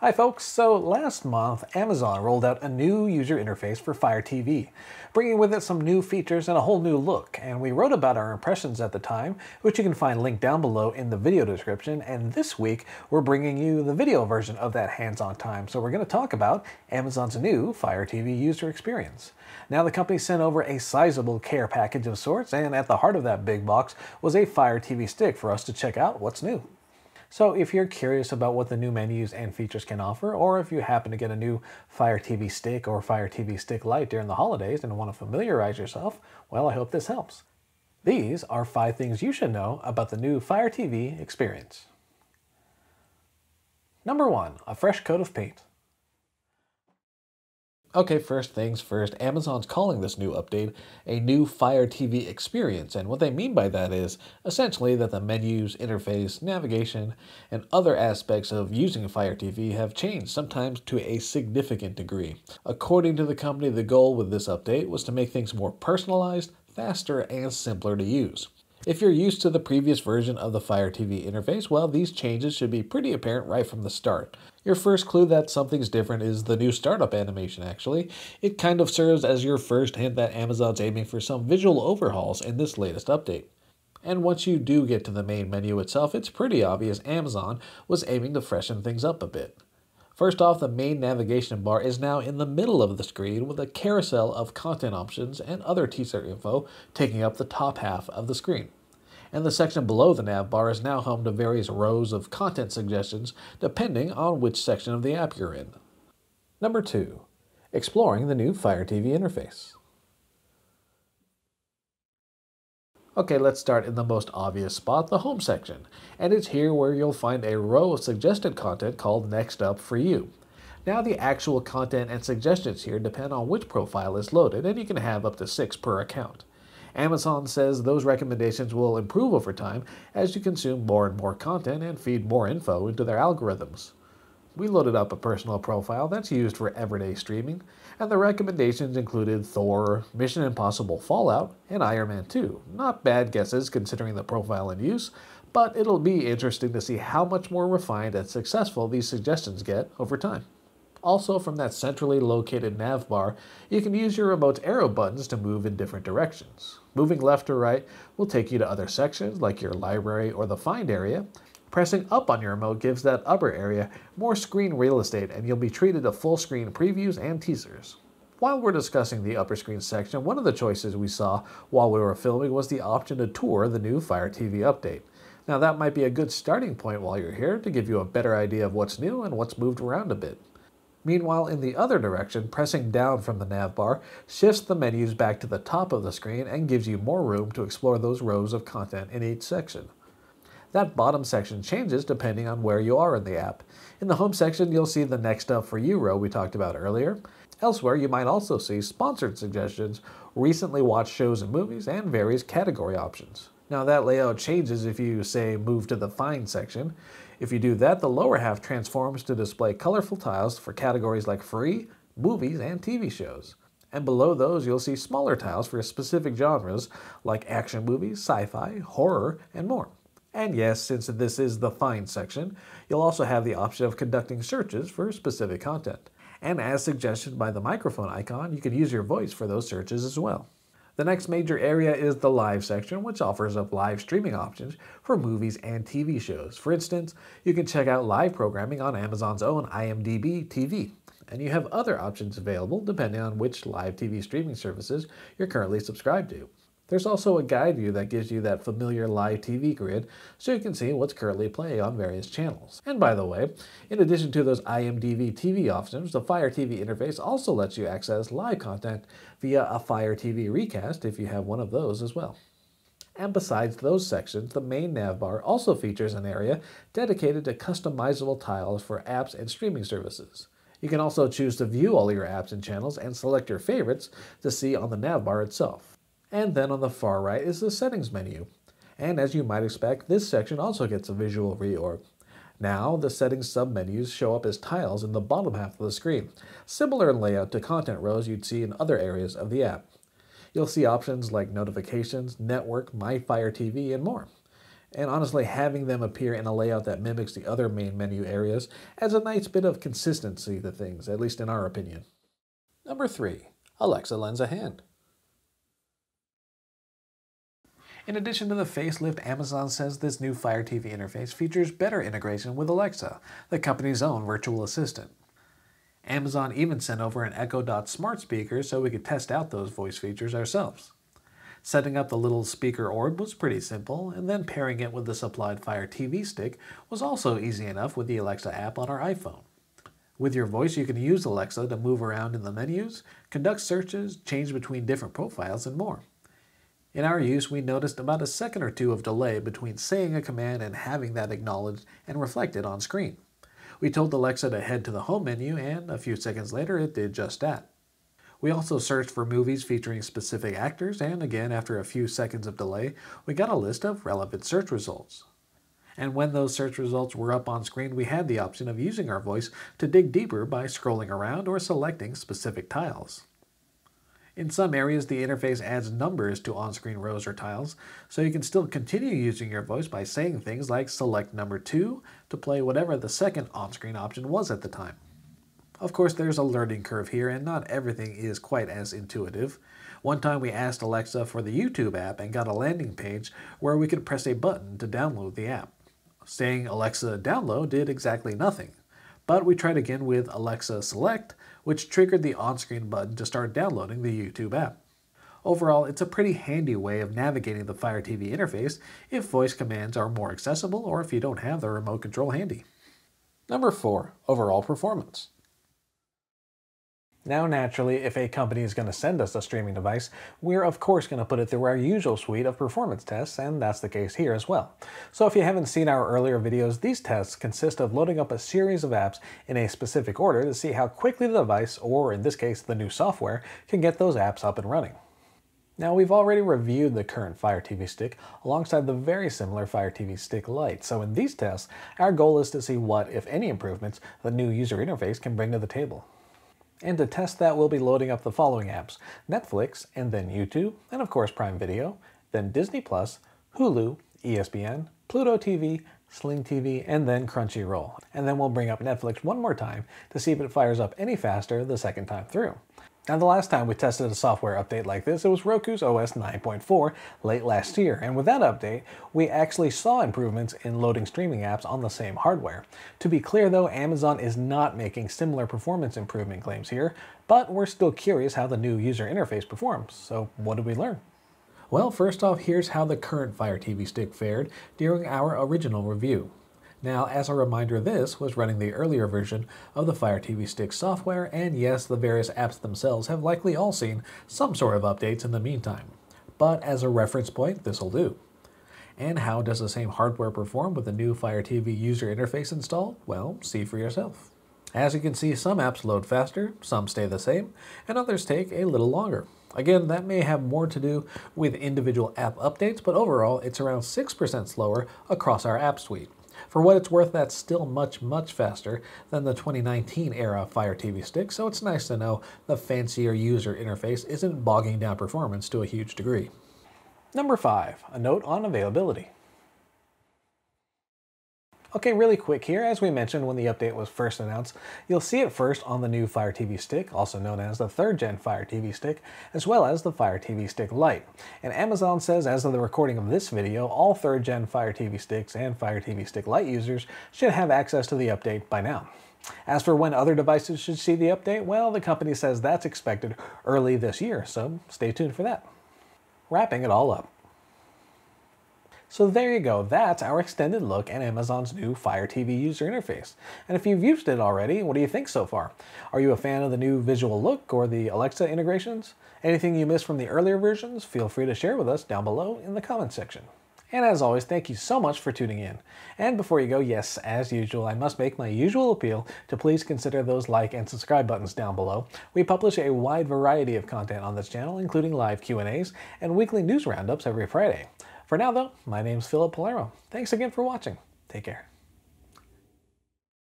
Hi folks, so last month Amazon rolled out a new user interface for Fire TV, bringing with it some new features and a whole new look, and we wrote about our impressions at the time, which you can find linked down below in the video description, and this week we're bringing you the video version of that hands-on time, so we're going to talk about Amazon's new Fire TV user experience. Now the company sent over a sizable care package of sorts, and at the heart of that big box was a Fire TV stick for us to check out what's new. So if you're curious about what the new menus and features can offer, or if you happen to get a new Fire TV Stick or Fire TV Stick Lite during the holidays and want to familiarize yourself, well, I hope this helps. These are five things you should know about the new Fire TV experience. Number one, a fresh coat of paint. Okay, first things first, Amazon's calling this new update a new Fire TV experience, and what they mean by that is essentially that the menus, interface, navigation, and other aspects of using Fire TV have changed, sometimes to a significant degree. According to the company, the goal with this update was to make things more personalized, faster, and simpler to use. If you're used to the previous version of the Fire TV interface, well, these changes should be pretty apparent right from the start. Your first clue that something's different is the new startup animation, actually. It kind of serves as your first hint that Amazon's aiming for some visual overhauls in this latest update. And once you do get to the main menu itself, it's pretty obvious Amazon was aiming to freshen things up a bit. First off, the main navigation bar is now in the middle of the screen with a carousel of content options and other teaser info taking up the top half of the screen and the section below the nav bar is now home to various rows of content suggestions depending on which section of the app you're in. Number 2. Exploring the new Fire TV interface. Okay, let's start in the most obvious spot, the home section. And it's here where you'll find a row of suggested content called Next Up for You. Now the actual content and suggestions here depend on which profile is loaded, and you can have up to six per account. Amazon says those recommendations will improve over time as you consume more and more content and feed more info into their algorithms. We loaded up a personal profile that's used for everyday streaming, and the recommendations included Thor, Mission Impossible Fallout, and Iron Man 2. Not bad guesses considering the profile in use, but it'll be interesting to see how much more refined and successful these suggestions get over time. Also from that centrally located nav bar, you can use your remote's arrow buttons to move in different directions. Moving left or right will take you to other sections like your library or the find area. Pressing up on your remote gives that upper area more screen real estate and you'll be treated to full screen previews and teasers. While we're discussing the upper screen section, one of the choices we saw while we were filming was the option to tour the new Fire TV update. Now that might be a good starting point while you're here to give you a better idea of what's new and what's moved around a bit. Meanwhile, in the other direction, pressing down from the nav bar shifts the menus back to the top of the screen and gives you more room to explore those rows of content in each section. That bottom section changes depending on where you are in the app. In the home section, you'll see the Next Up For You row we talked about earlier. Elsewhere, you might also see sponsored suggestions, recently watched shows and movies, and various category options. Now that layout changes if you, say, move to the Find section. If you do that, the lower half transforms to display colorful tiles for categories like free, movies, and TV shows. And below those, you'll see smaller tiles for specific genres like action movies, sci-fi, horror, and more. And yes, since this is the Find section, you'll also have the option of conducting searches for specific content. And as suggested by the microphone icon, you can use your voice for those searches as well. The next major area is the live section, which offers up live streaming options for movies and TV shows. For instance, you can check out live programming on Amazon's own IMDb TV. And you have other options available depending on which live TV streaming services you're currently subscribed to. There's also a guide view that gives you that familiar live TV grid so you can see what's currently playing on various channels. And by the way, in addition to those IMDb TV options, the Fire TV interface also lets you access live content via a Fire TV recast if you have one of those as well. And besides those sections, the main navbar also features an area dedicated to customizable tiles for apps and streaming services. You can also choose to view all your apps and channels and select your favorites to see on the navbar itself. And then on the far right is the settings menu. And as you might expect, this section also gets a visual reorg. Now, the settings submenus show up as tiles in the bottom half of the screen, similar in layout to content rows you'd see in other areas of the app. You'll see options like notifications, network, My Fire TV, and more. And honestly, having them appear in a layout that mimics the other main menu areas adds a nice bit of consistency to things, at least in our opinion. Number 3. Alexa lends a hand. In addition to the facelift, Amazon says this new Fire TV interface features better integration with Alexa, the company's own virtual assistant. Amazon even sent over an Echo Dot smart speaker so we could test out those voice features ourselves. Setting up the little speaker orb was pretty simple, and then pairing it with the supplied Fire TV stick was also easy enough with the Alexa app on our iPhone. With your voice, you can use Alexa to move around in the menus, conduct searches, change between different profiles, and more. In our use, we noticed about a second or two of delay between saying a command and having that acknowledged and reflected on screen. We told the Alexa to head to the home menu, and a few seconds later, it did just that. We also searched for movies featuring specific actors, and again, after a few seconds of delay, we got a list of relevant search results. And when those search results were up on screen, we had the option of using our voice to dig deeper by scrolling around or selecting specific tiles. In some areas, the interface adds numbers to on-screen rows or tiles, so you can still continue using your voice by saying things like select number 2 to play whatever the second on-screen option was at the time. Of course, there's a learning curve here, and not everything is quite as intuitive. One time we asked Alexa for the YouTube app and got a landing page where we could press a button to download the app. Saying Alexa download did exactly nothing. But we tried again with Alexa select, which triggered the on-screen button to start downloading the YouTube app. Overall, it's a pretty handy way of navigating the Fire TV interface if voice commands are more accessible or if you don't have the remote control handy. Number 4. Overall performance. Now, naturally, if a company is going to send us a streaming device, we're of course going to put it through our usual suite of performance tests, and that's the case here as well. So if you haven't seen our earlier videos, these tests consist of loading up a series of apps in a specific order to see how quickly the device, or in this case the new software, can get those apps up and running. Now we've already reviewed the current Fire TV Stick alongside the very similar Fire TV Stick Lite, so in these tests, our goal is to see what, if any improvements, the new user interface can bring to the table. And to test that, we'll be loading up the following apps Netflix, and then YouTube, and of course Prime Video, then Disney Plus, Hulu, ESPN, Pluto TV, Sling TV, and then Crunchyroll. And then we'll bring up Netflix one more time to see if it fires up any faster the second time through. Now the last time we tested a software update like this, it was Roku's OS 9.4 late last year, and with that update, we actually saw improvements in loading streaming apps on the same hardware. To be clear though, Amazon is not making similar performance improvement claims here, but we're still curious how the new user interface performs, so what did we learn? Well, first off, here's how the current Fire TV stick fared during our original review. Now, as a reminder, this was running the earlier version of the Fire TV Stick software, and yes, the various apps themselves have likely all seen some sort of updates in the meantime. But as a reference point, this'll do. And how does the same hardware perform with the new Fire TV user interface installed? Well, see for yourself. As you can see, some apps load faster, some stay the same, and others take a little longer. Again, that may have more to do with individual app updates, but overall, it's around 6% slower across our app suite. For what it's worth, that's still much, much faster than the 2019 era Fire TV Stick, so it's nice to know the fancier user interface isn't bogging down performance to a huge degree. Number 5. A note on availability. Okay, really quick here, as we mentioned when the update was first announced, you'll see it first on the new Fire TV Stick, also known as the 3rd Gen Fire TV Stick, as well as the Fire TV Stick Lite. And Amazon says as of the recording of this video, all 3rd Gen Fire TV Sticks and Fire TV Stick Lite users should have access to the update by now. As for when other devices should see the update, well, the company says that's expected early this year, so stay tuned for that. Wrapping it all up. So there you go, that's our extended look at Amazon's new Fire TV user interface. And if you've used it already, what do you think so far? Are you a fan of the new visual look or the Alexa integrations? Anything you missed from the earlier versions, feel free to share with us down below in the comments section. And as always, thank you so much for tuning in. And before you go, yes, as usual, I must make my usual appeal to please consider those like and subscribe buttons down below. We publish a wide variety of content on this channel, including live Q&As and weekly news roundups every Friday. For now, though, my name's Philip Palermo. Thanks again for watching. Take care.